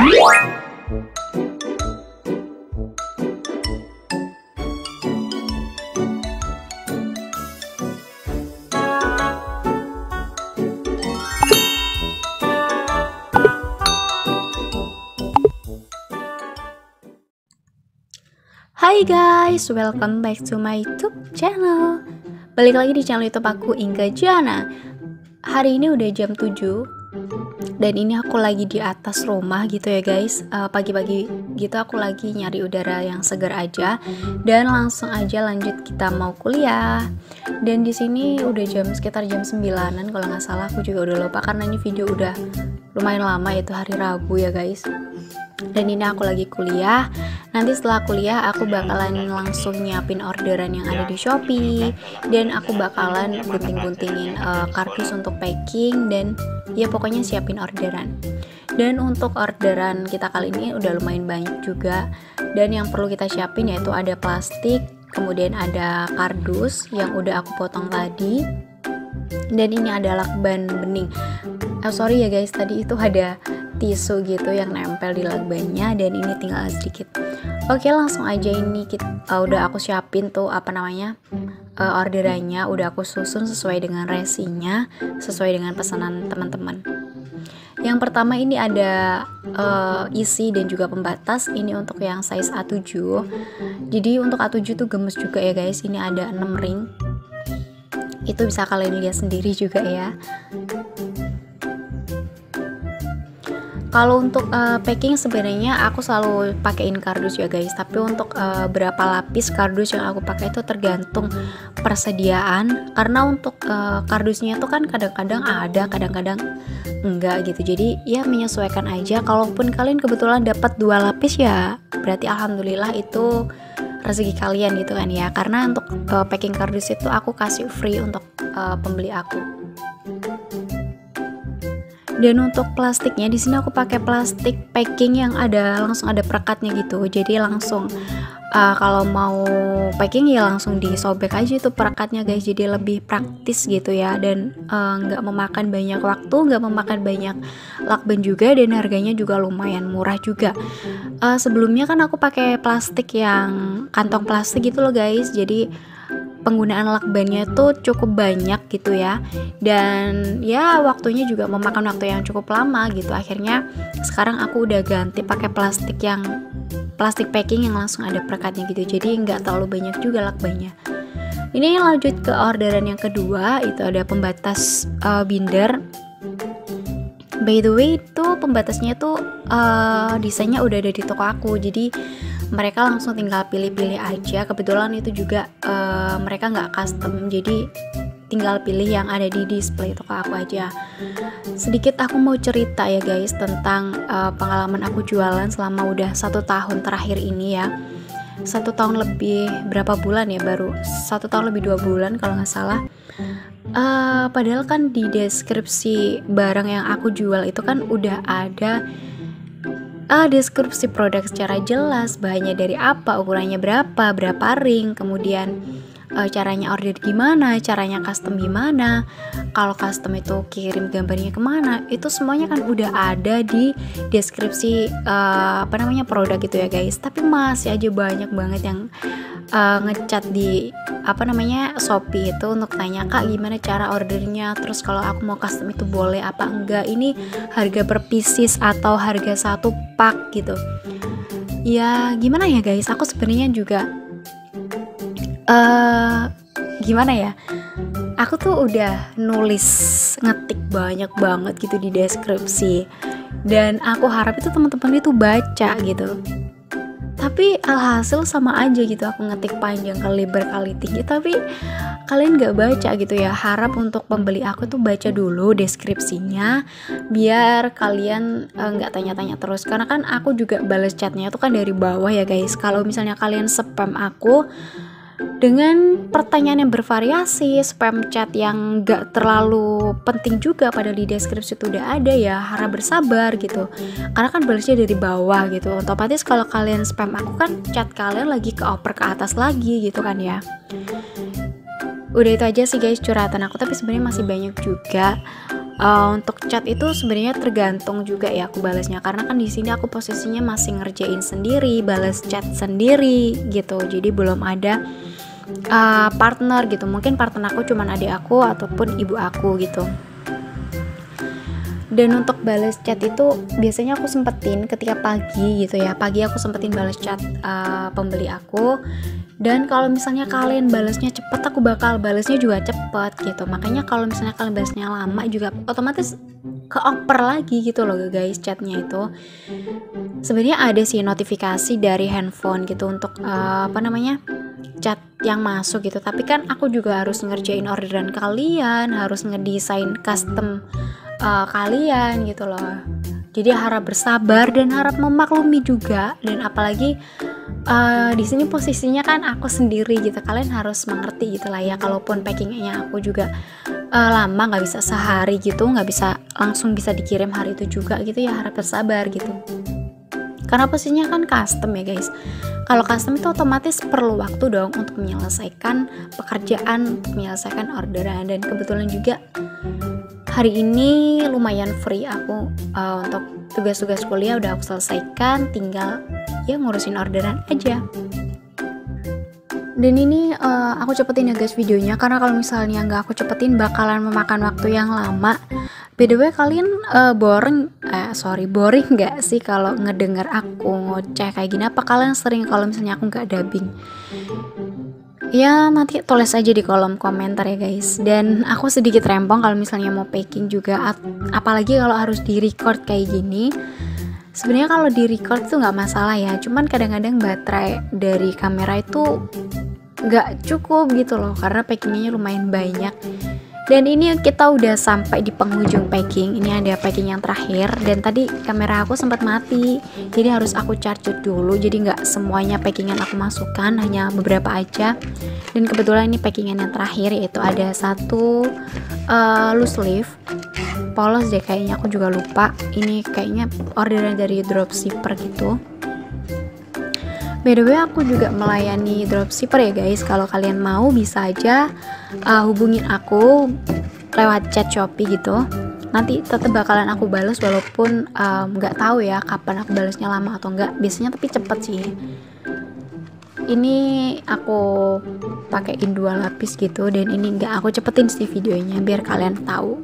Hai guys, welcome back to my YouTube channel. Balik lagi di channel YouTube aku Inga Jana. Hari ini udah jam 7 dan ini aku lagi di atas rumah gitu ya guys. pagi pagi-pagi gitu aku lagi nyari udara yang segar aja dan langsung aja lanjut kita mau kuliah. Dan di sini udah jam sekitar jam 9-an kalau nggak salah aku juga udah lupa karena ini video udah lumayan lama itu hari Rabu ya guys. Dan ini aku lagi kuliah. Nanti setelah kuliah aku bakalan langsung nyiapin orderan yang ada di Shopee. Dan aku bakalan gunting-guntingin uh, kardus untuk packing dan ya pokoknya siapin orderan. Dan untuk orderan kita kali ini udah lumayan banyak juga. Dan yang perlu kita siapin yaitu ada plastik kemudian ada kardus yang udah aku potong tadi. Dan ini adalah lakban bening oh, sorry ya guys tadi itu ada tisu gitu yang nempel di lakbannya dan ini tinggal sedikit. Oke langsung aja ini kita uh, udah aku siapin tuh apa namanya uh, orderannya. Udah aku susun sesuai dengan resinya sesuai dengan pesanan teman-teman. Yang pertama ini ada uh, isi dan juga pembatas. Ini untuk yang size A7 jadi untuk A7 tuh gemes juga ya guys ini ada 6 ring. Itu bisa kalian lihat sendiri juga ya kalau untuk uh, packing sebenarnya aku selalu pakaiin kardus ya guys. Tapi untuk uh, berapa lapis kardus yang aku pakai itu tergantung persediaan. Karena untuk uh, kardusnya itu kan kadang-kadang ada kadang-kadang enggak gitu. Jadi ya menyesuaikan aja. Kalaupun kalian kebetulan dapat dua lapis ya berarti alhamdulillah itu rezeki kalian gitu kan ya. Karena untuk uh, packing kardus itu aku kasih free untuk uh, pembeli aku dan untuk plastiknya di sini aku pakai plastik packing yang ada langsung ada perekatnya gitu. Jadi langsung uh, kalau mau packing ya langsung disobek aja itu perekatnya guys. Jadi lebih praktis gitu ya. Dan eh, nggak uh, memakan banyak waktu nggak memakan banyak lakban juga. Dan harganya juga lumayan murah juga. Uh, sebelumnya kan aku pakai plastik yang kantong plastik gitu loh guys. Jadi penggunaan lakbannya itu cukup banyak gitu ya. Dan ya waktunya juga memakan waktu yang cukup lama gitu. Akhirnya sekarang aku udah ganti pakai plastik yang plastik packing yang langsung ada perekatnya gitu. Jadi nggak terlalu banyak juga lakbannya ini lanjut ke orderan yang kedua. Itu ada pembatas uh, binder. By the way itu pembatasnya tuh uh, desainnya udah ada di toko aku. Jadi mereka langsung tinggal pilih-pilih aja. Kebetulan itu juga uh, mereka nggak custom jadi tinggal pilih yang ada di display toko aku aja. Sedikit aku mau cerita ya guys tentang uh, pengalaman aku jualan selama udah satu tahun terakhir ini ya. Satu tahun lebih berapa bulan ya baru? Satu tahun lebih dua bulan kalau nggak salah. Uh, padahal kan di deskripsi barang yang aku jual itu kan udah ada uh, deskripsi produk secara jelas, bahannya dari apa, ukurannya berapa, berapa ring, kemudian uh, caranya order gimana, caranya custom gimana, kalau custom itu kirim gambarnya ke mana, itu semuanya kan udah ada di deskripsi uh, apa namanya produk gitu ya guys. Tapi masih aja banyak banget yang uh, ngecat di apa namanya Shopee itu untuk tanya kak gimana cara ordernya? Terus kalau aku mau custom itu boleh apa enggak? Ini harga per pieces atau harga satu pak? gitu. Ya gimana ya guys? Aku sebenarnya juga uh, gimana ya? Aku tuh udah nulis ngetik banyak banget gitu di deskripsi. Dan aku harap itu teman-teman itu baca gitu. Tapi alhasil sama aja gitu aku ngetik panjang kali berkali tinggi. Tapi kalian gak baca gitu ya? Harap untuk pembeli aku tuh baca dulu deskripsinya biar kalian eh, nggak uh, tanya-tanya terus. Karena kan aku juga balas chatnya tuh kan dari bawah ya guys. Kalau misalnya kalian spam aku dengan pertanyaan yang bervariasi, spam chat yang gak terlalu penting juga pada di deskripsi itu udah ada ya, harap bersabar gitu. Karena kan balasnya dari bawah gitu. Otomatis kalau kalian spam aku kan chat kalian lagi ke oper ke atas lagi gitu kan ya. Udah itu aja sih guys curhatan aku, tapi sebenarnya masih banyak juga uh, untuk chat itu sebenarnya tergantung juga ya aku balasnya karena kan di sini aku posisinya masih ngerjain sendiri balas chat sendiri gitu jadi belum ada uh, partner gitu. Mungkin partner aku cuma adik aku ataupun ibu aku gitu. Dan untuk balas chat itu biasanya aku sempetin ketika pagi gitu ya. Pagi aku sempetin balas chat uh, pembeli aku. Dan kalau misalnya kalian balasnya cepet aku bakal balasnya juga cepet gitu. Makanya kalau misalnya kalian balasnya lama juga otomatis keoper lagi gitu loh guys chatnya itu. Sebenarnya ada sih notifikasi dari handphone gitu untuk uh, apa namanya chat yang masuk gitu. Tapi kan aku juga harus ngerjain orderan kalian harus ngedesain custom uh, kalian gitu loh. Jadi harap bersabar dan harap memaklumi juga. Dan apalagi uh, di sini posisinya kan aku sendiri gitu. Kalian harus mengerti gitu lah ya kalaupun packingnya aku juga uh, lama nggak bisa sehari gitu nggak bisa langsung bisa dikirim hari itu juga gitu ya harap bersabar gitu. Karena posisinya kan custom ya guys. Kalau custom itu otomatis perlu waktu dong untuk menyelesaikan pekerjaan menyelesaikan orderan. Dan kebetulan juga hari ini lumayan free aku. Uh, untuk tugas-tugas kuliah udah aku selesaikan tinggal ya ngurusin orderan aja. Dan ini uh, aku cepetin ya guys videonya karena kalau misalnya nggak aku cepetin bakalan memakan waktu yang lama. By the way kalian uh, boring eh sorry boring nggak sih kalau ngedenger aku ngoceh kayak gini? Apa kalian sering kalau misalnya aku nggak dubbing ya nanti tulis aja di kolom komentar ya guys. Dan aku sedikit rempong kalau misalnya mau packing juga. Apalagi kalau harus di record kayak gini. Sebenarnya kalau di record tuh nggak masalah ya. Cuman kadang-kadang baterai dari kamera itu nggak cukup gitu loh. Karena packingnya lumayan banyak dan ini kita udah sampai di penghujung packing. Ini ada packing yang terakhir. Dan tadi kamera aku sempat mati. Jadi harus aku charge dulu. Jadi nggak semuanya packingan aku masukkan. Hanya beberapa aja. Dan kebetulan ini packingan yang terakhir yaitu ada satu uh, loose leaf. Polos deh kayaknya aku juga lupa. Ini kayaknya orderan dari dropshipper gitu By the way aku juga melayani dropshipper ya guys. Kalau kalian mau bisa aja uh, hubungin aku lewat chat Shopee gitu. Nanti tetap bakalan aku balas walaupun nggak um, tahu ya kapan aku balasnya lama atau enggak Biasanya tapi cepet sih. Ini aku pakaiin dua lapis gitu dan ini enggak aku cepetin sih videonya biar kalian tahu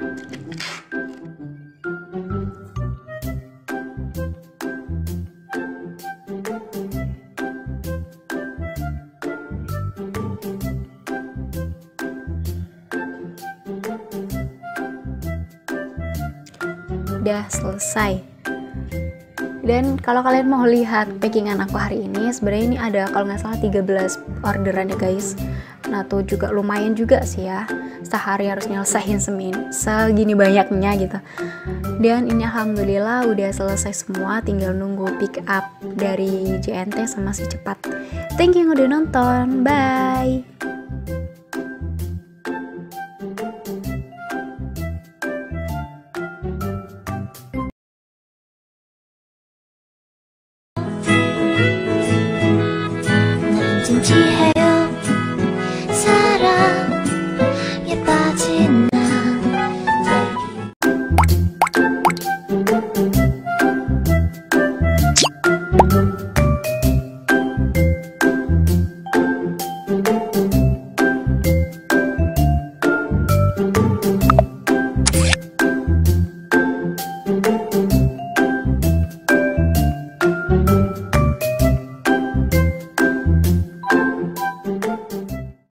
udah selesai. Dan kalau kalian mau lihat packingan aku hari ini sebenarnya ini ada kalau nggak salah 13 orderan ya guys. Nah tuh juga lumayan juga sih ya. Sehari harus nyelesain semin segini banyaknya gitu. Dan ini alhamdulillah udah selesai semua tinggal nunggu pick up dari JNT sama si cepat. Thank you yang udah nonton. Bye empty